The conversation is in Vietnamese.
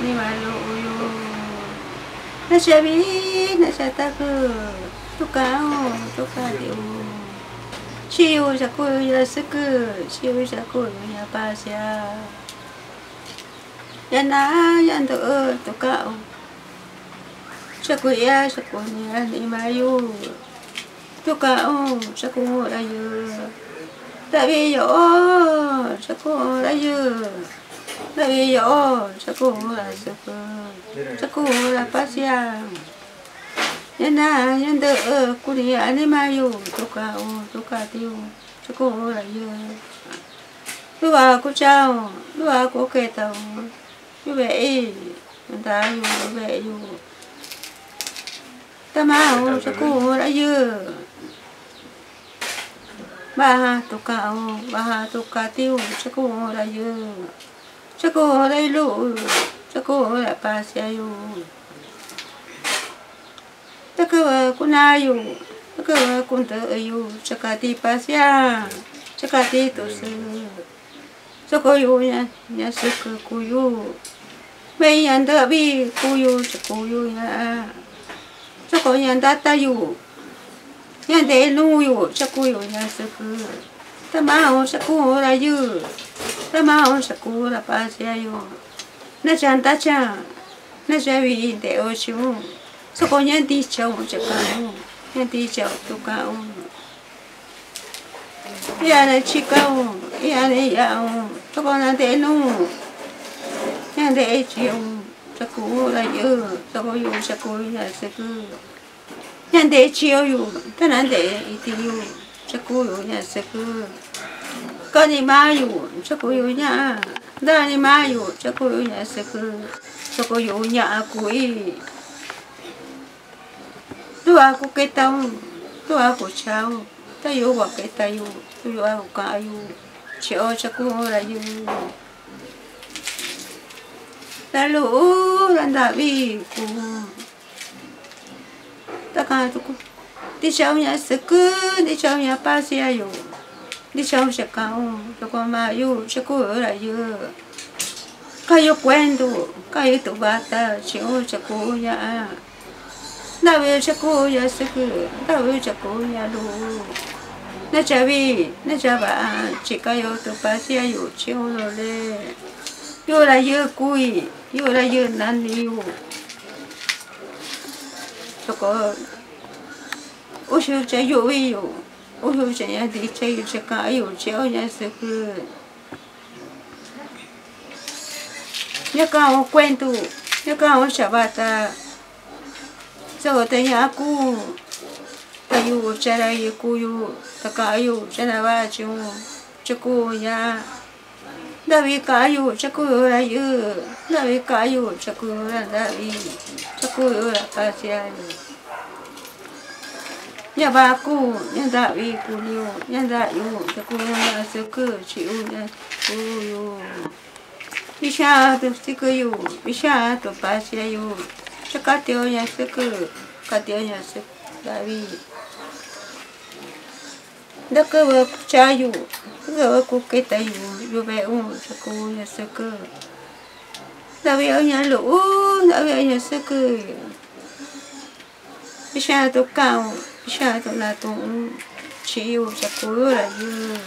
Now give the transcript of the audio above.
ni malu uyu nak syabi nak syata ke tukau tukau dia Cio saku ya seke, cio saku ya pas ya. Ya na ya tu tu kau. Saku ya saku ni ni. Tu kau saku ayu. Ndo cô ka o cha cô ya cha ku nhân ni nhân yu cô ka o cha ku ra yu tại vì yo cha ku ra yu tại vì yo cha ku ra sa ku cha ku ra như vậy nhân na nhân đỡ cô đi anh ai yêu tôi cả ô tôi cả tiêu cho cô là yêu tôi vào cô chào tôi vào cô kể tàu tôi về người ta yêu về yêu ta mà ô cho cô yêu bà tôi cả ca bà tôi cô yêu cho cô là cô xe yêu ta cơ cô na cô tớ yu ti pa ti tu sư cô yu nha nha sư cô yu bây ta bi cô yu cha cô yu nha cho cô nhà ta ta yu để cha cô yu nhà sư phụ ta ma ho cha cô là yu ta ma ho cha cô là pa xe yu na chan ta cha na cha vi để ô chú so có nhà đi cháu chắc cả nhân đi cháu tôi cả ya này chỉ cao nhà này ya cho con là để nu nhà để chịu cho cô là yêu cho cô yêu cho cô là sư cứ ya để chiều yêu ta là để đi yêu chắc cô yêu là sẽ cứ con đi mà yêu chắc cô yêu nha đó đi mà yêu chắc cô yêu là sẽ cứ chắc cô yêu nhà cô ấy tu aku ke tau tu aku chao ta yo wa ke ta yo tu yo aku ka yo che o chắc cô ra yo ta lu ran da vi ku ta đi chao nhà sức cứ đi chao nhà ba xe yo đi chao sẽ cao cho con mà yo sẽ ku ở lại yo cái yo quen tu cái yo tu ba ta chịu cho cô nhà na về cho cô ya sức na về cho cô ya lu na cha vi na cha bà chỉ cái yêu tụ bà chỉ yêu chiếu rồi lệ yêu là yêu cùi yêu là yêu nan yêu cho cô ôi chú cha yêu yêu ôi chú cha ya đi cha yêu cha cả yêu chiếu ya sức nhớ cao quen tu nhớ cao chả bà ta so ta ya ku ta yu cha ra yu ku yu ta ka yu cha na ba chu cha ku ya da vi ka yu cha ku ra yu da vi ka yu cha ku ra da vi cha ku yu ra pa sia nhà bà cụ nhà đại da vi ku nhiều ya da yu cha cụ nhà se ku chi yu ya ku yu vi tổ tu si ku yu vi tổ tu pa sia yu cho cá tiêu nhà sẽ cứ cá tiêu nhà sẽ đại vi đó cơ vợ cha dù cơ vợ cô cái tay dù yêu bé u cho cô nhà sẽ cứ đại vì ở nhà lũ đại vì ở nhà sẽ cứ bây tổ cao Dạ, cao tụi là tôi chịu cho là như